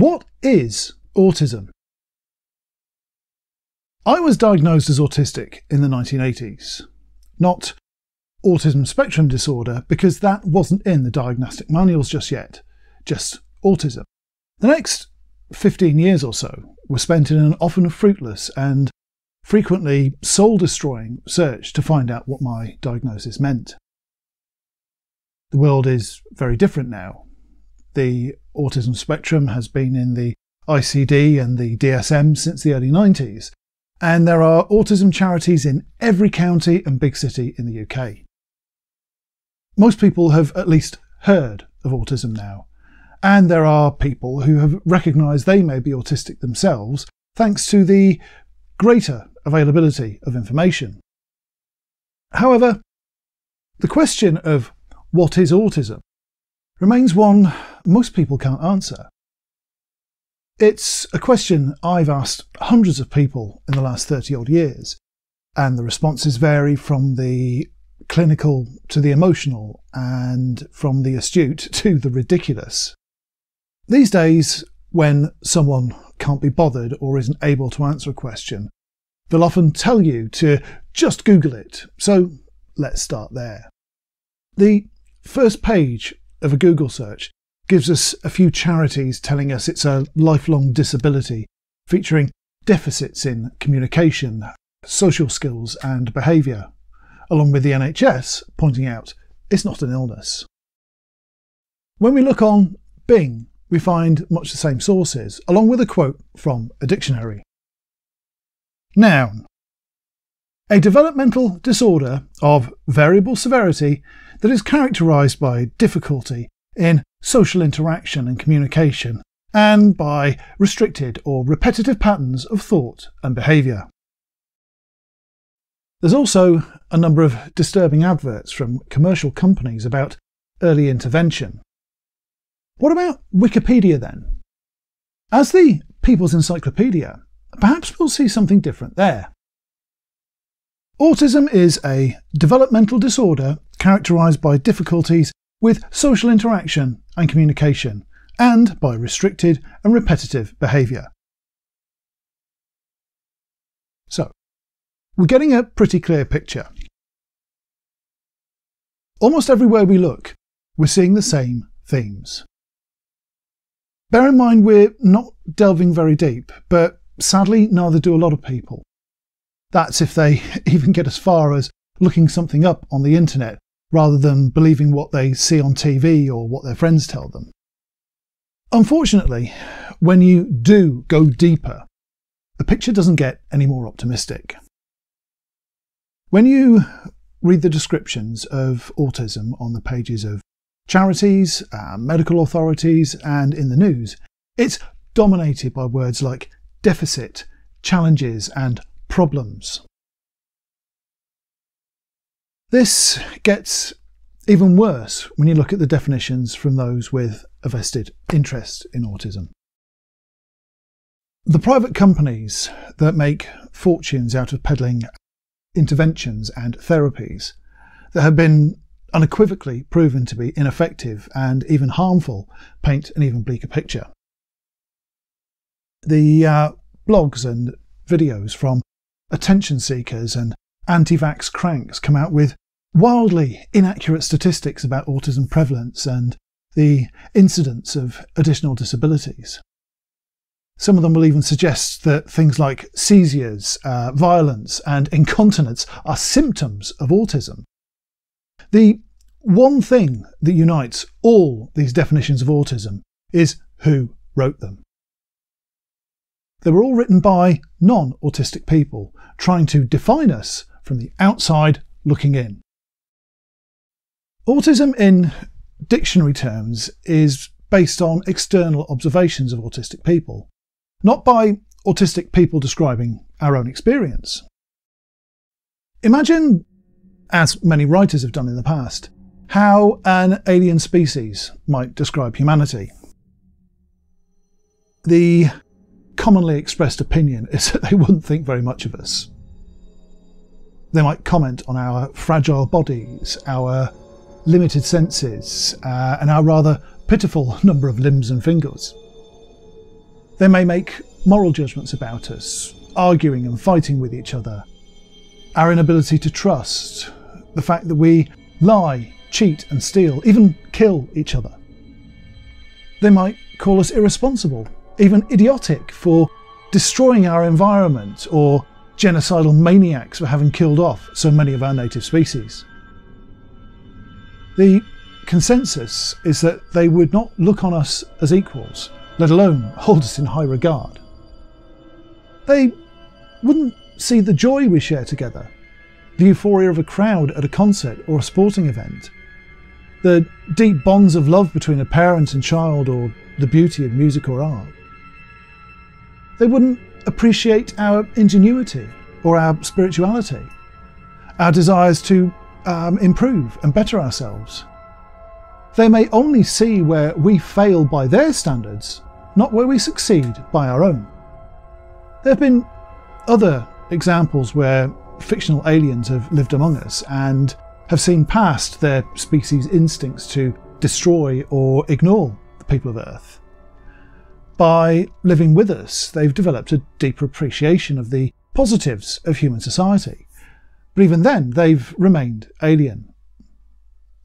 What is autism? I was diagnosed as autistic in the 1980s. Not autism spectrum disorder, because that wasn't in the diagnostic manuals just yet, just autism. The next 15 years or so were spent in an often fruitless and frequently soul destroying search to find out what my diagnosis meant. The world is very different now. The autism spectrum has been in the ICD and the DSM since the early 90s, and there are autism charities in every county and big city in the UK. Most people have at least heard of autism now, and there are people who have recognised they may be autistic themselves thanks to the greater availability of information. However, the question of what is autism remains one most people can't answer. It's a question I've asked hundreds of people in the last 30 odd years, and the responses vary from the clinical to the emotional and from the astute to the ridiculous. These days, when someone can't be bothered or isn't able to answer a question, they'll often tell you to just Google it. So let's start there. The first page of a Google search gives us a few charities telling us it's a lifelong disability, featuring deficits in communication, social skills, and behaviour, along with the NHS pointing out it's not an illness. When we look on Bing, we find much the same sources, along with a quote from a dictionary. Noun a developmental disorder of variable severity that is characterized by difficulty in social interaction and communication, and by restricted or repetitive patterns of thought and behaviour. There's also a number of disturbing adverts from commercial companies about early intervention. What about Wikipedia then? As the People's Encyclopedia, perhaps we'll see something different there. Autism is a developmental disorder characterized by difficulties with social interaction and communication, and by restricted and repetitive behaviour. So, we're getting a pretty clear picture. Almost everywhere we look, we're seeing the same themes. Bear in mind we're not delving very deep, but sadly neither do a lot of people. That's if they even get as far as looking something up on the internet rather than believing what they see on TV or what their friends tell them. Unfortunately, when you do go deeper, the picture doesn't get any more optimistic. When you read the descriptions of autism on the pages of charities, uh, medical authorities, and in the news, it's dominated by words like deficit, challenges, and problems. This gets even worse when you look at the definitions from those with a vested interest in autism. The private companies that make fortunes out of peddling interventions and therapies that have been unequivocally proven to be ineffective and even harmful paint an even bleaker picture. The uh, blogs and videos from attention seekers and anti vax cranks come out with wildly inaccurate statistics about autism prevalence and the incidence of additional disabilities. Some of them will even suggest that things like seizures, uh, violence, and incontinence are symptoms of autism. The one thing that unites all these definitions of autism is who wrote them. They were all written by non autistic people trying to define us from the outside looking in. Autism, in dictionary terms, is based on external observations of autistic people, not by autistic people describing our own experience. Imagine, as many writers have done in the past, how an alien species might describe humanity. The commonly expressed opinion is that they wouldn't think very much of us. They might comment on our fragile bodies, our limited senses, uh, and our rather pitiful number of limbs and fingers. They may make moral judgments about us, arguing and fighting with each other. Our inability to trust, the fact that we lie, cheat, and steal, even kill each other. They might call us irresponsible, even idiotic for destroying our environment or genocidal maniacs for having killed off so many of our native species. The consensus is that they would not look on us as equals, let alone hold us in high regard. They wouldn't see the joy we share together, the euphoria of a crowd at a concert or a sporting event, the deep bonds of love between a parent and child, or the beauty of music or art. They wouldn't appreciate our ingenuity or our spirituality, our desires to um, improve and better ourselves. They may only see where we fail by their standards, not where we succeed by our own. There have been other examples where fictional aliens have lived among us and have seen past their species' instincts to destroy or ignore the people of Earth. By living with us, they've developed a deeper appreciation of the positives of human society. But even then, they've remained alien.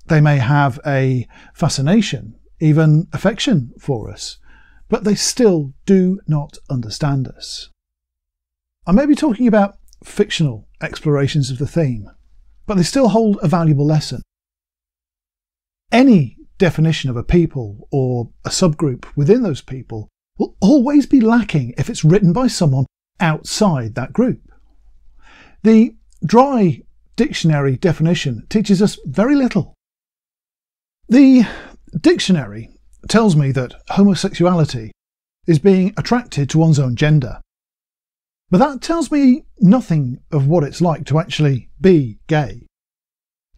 They may have a fascination, even affection for us, but they still do not understand us. I may be talking about fictional explorations of the theme, but they still hold a valuable lesson. Any definition of a people or a subgroup within those people will always be lacking if it's written by someone outside that group. The dry dictionary definition teaches us very little. The dictionary tells me that homosexuality is being attracted to one's own gender. But that tells me nothing of what it's like to actually be gay,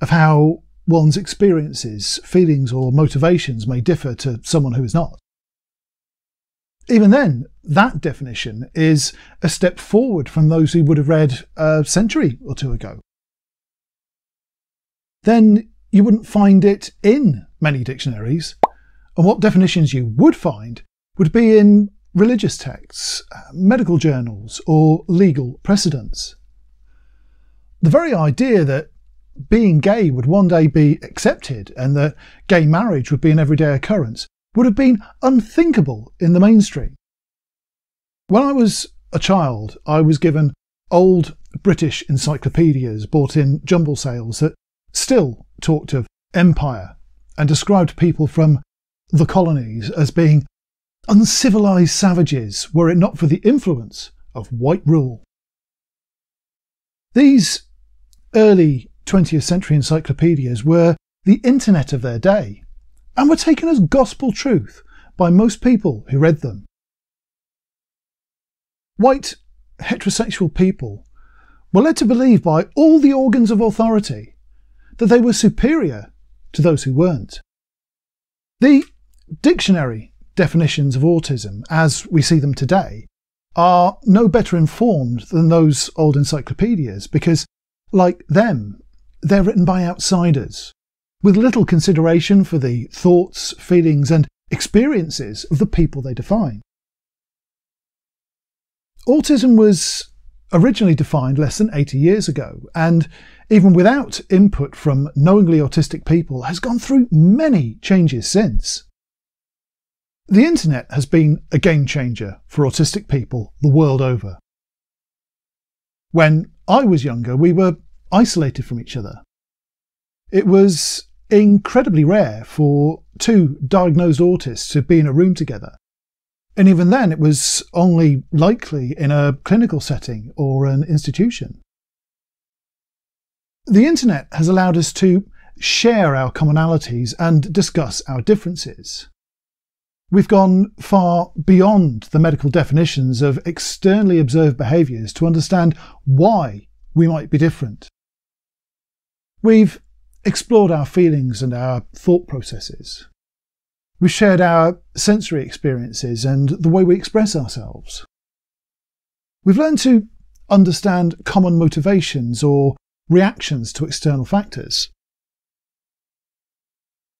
of how one's experiences, feelings, or motivations may differ to someone who is not. Even then, that definition is a step forward from those who would have read a century or two ago. Then you wouldn't find it in many dictionaries, and what definitions you would find would be in religious texts, uh, medical journals, or legal precedents. The very idea that being gay would one day be accepted and that gay marriage would be an everyday occurrence would have been unthinkable in the mainstream. When I was a child, I was given old British encyclopedias bought in jumble sales that still talked of empire and described people from the colonies as being uncivilized savages were it not for the influence of white rule. These early 20th century encyclopedias were the internet of their day and were taken as gospel truth by most people who read them. White heterosexual people were led to believe by all the organs of authority that they were superior to those who weren't. The dictionary definitions of autism, as we see them today, are no better informed than those old encyclopedias because, like them, they're written by outsiders, with little consideration for the thoughts, feelings, and experiences of the people they define. Autism was originally defined less than 80 years ago, and even without input from knowingly autistic people, has gone through many changes since. The internet has been a game changer for autistic people the world over. When I was younger, we were isolated from each other. It was incredibly rare for two diagnosed autists to be in a room together. And even then, it was only likely in a clinical setting or an institution. The internet has allowed us to share our commonalities and discuss our differences. We've gone far beyond the medical definitions of externally observed behaviours to understand why we might be different. We've explored our feelings and our thought processes. We've shared our sensory experiences and the way we express ourselves. We've learned to understand common motivations or reactions to external factors.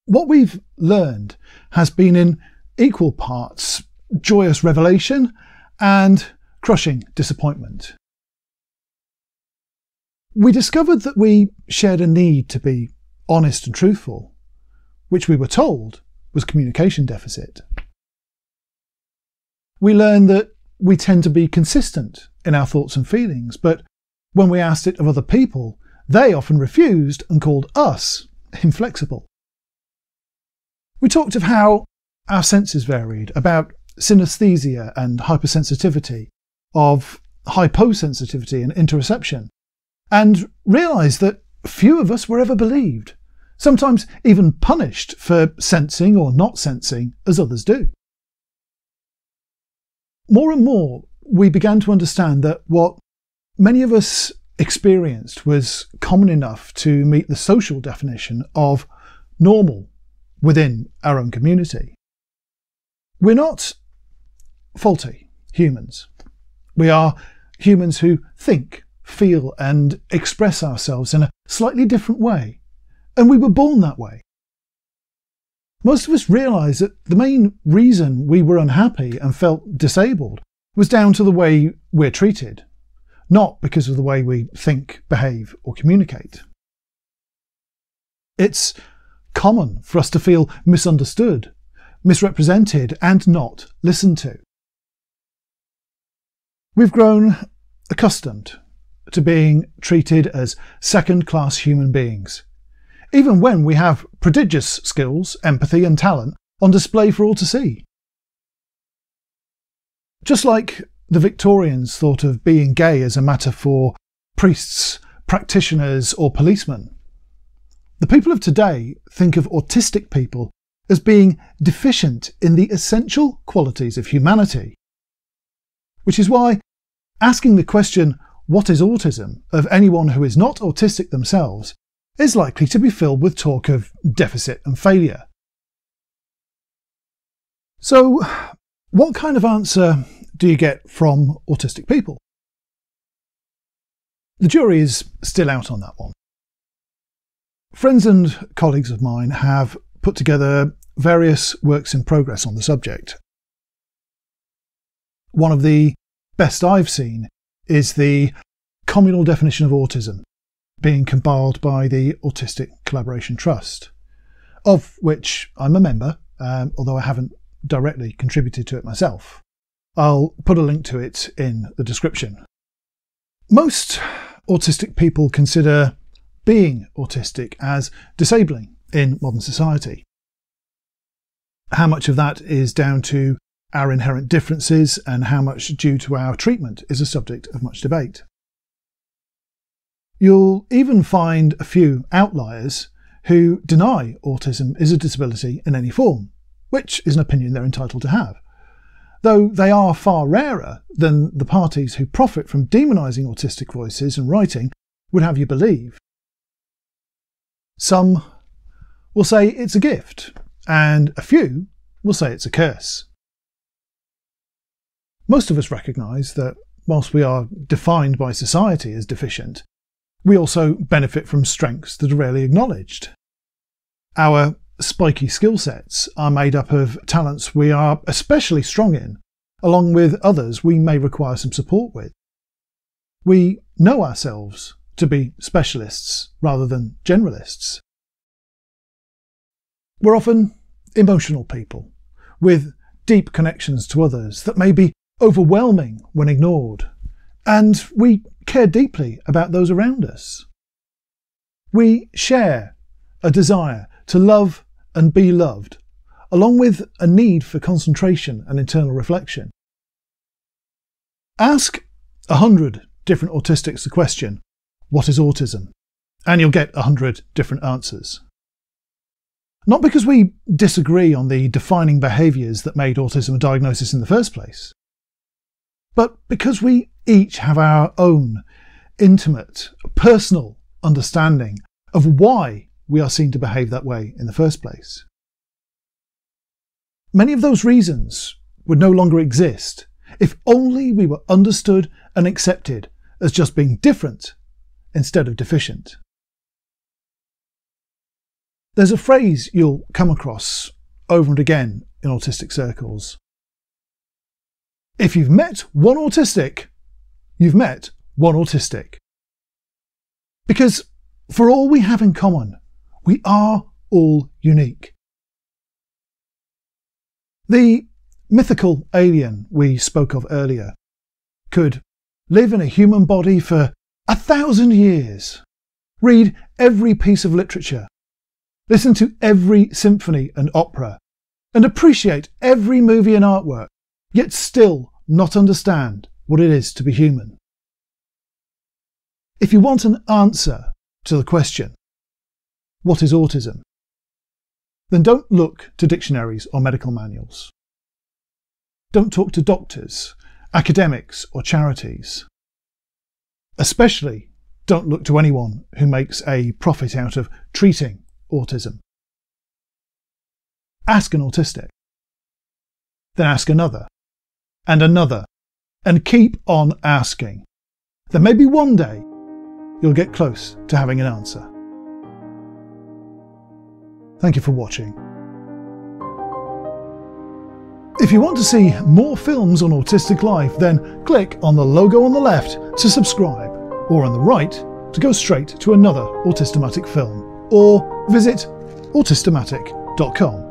What we've learned has been in equal parts joyous revelation and crushing disappointment. We discovered that we shared a need to be honest and truthful, which we were told was communication deficit. We learned that we tend to be consistent in our thoughts and feelings, but when we asked it of other people, they often refused and called us inflexible. We talked of how our senses varied, about synesthesia and hypersensitivity, of hyposensitivity and interoception, and realised that few of us were ever believed, sometimes even punished for sensing or not sensing as others do. More and more, we began to understand that what many of us experienced was common enough to meet the social definition of normal within our own community. We're not faulty humans. We are humans who think, feel, and express ourselves in a slightly different way. And we were born that way. Most of us realise that the main reason we were unhappy and felt disabled was down to the way we're treated, not because of the way we think, behave, or communicate. It's common for us to feel misunderstood, misrepresented, and not listened to. We've grown accustomed to being treated as second class human beings, even when we have prodigious skills, empathy, and talent on display for all to see. Just like the Victorians thought of being gay as a matter for priests, practitioners, or policemen, the people of today think of autistic people as being deficient in the essential qualities of humanity. Which is why asking the question, what is autism, of anyone who is not autistic themselves is likely to be filled with talk of deficit and failure. So, what kind of answer do you get from autistic people? The jury is still out on that one. Friends and colleagues of mine have put together various works in progress on the subject. One of the best I've seen is the communal definition of autism being compiled by the Autistic Collaboration Trust, of which I'm a member, um, although I haven't directly contributed to it myself. I'll put a link to it in the description. Most autistic people consider being autistic as disabling in modern society. How much of that is down to our inherent differences and how much due to our treatment is a subject of much debate. You'll even find a few outliers who deny autism is a disability in any form, which is an opinion they're entitled to have. Though they are far rarer than the parties who profit from demonising autistic voices and writing would have you believe. Some will say it's a gift, and a few will say it's a curse. Most of us recognise that whilst we are defined by society as deficient, we also benefit from strengths that are rarely acknowledged. Our spiky skill sets are made up of talents we are especially strong in, along with others we may require some support with. We know ourselves to be specialists rather than generalists. We're often emotional people with deep connections to others that may be overwhelming when ignored, and we care deeply about those around us. We share a desire to love and be loved, along with a need for concentration and internal reflection. Ask a hundred different autistics the question, what is autism? And you'll get a hundred different answers. Not because we disagree on the defining behaviours that made autism a diagnosis in the first place, but because we each have our own intimate, personal understanding of why we are seen to behave that way in the first place. Many of those reasons would no longer exist if only we were understood and accepted as just being different instead of deficient. There's a phrase you'll come across over and again in autistic circles If you've met one autistic, you've met one autistic. Because for all we have in common, we are all unique. The mythical alien we spoke of earlier could live in a human body for a thousand years, read every piece of literature, listen to every symphony and opera, and appreciate every movie and artwork, yet still not understand what it is to be human. If you want an answer to the question, what is autism? Then don't look to dictionaries or medical manuals. Don't talk to doctors, academics, or charities. Especially don't look to anyone who makes a profit out of treating autism. Ask an autistic. Then ask another, and another, and keep on asking. Then maybe one day you'll get close to having an answer. Thank you for watching. If you want to see more films on Autistic Life, then click on the logo on the left to subscribe, or on the right to go straight to another Autistamatic film, or visit autistamatic.com.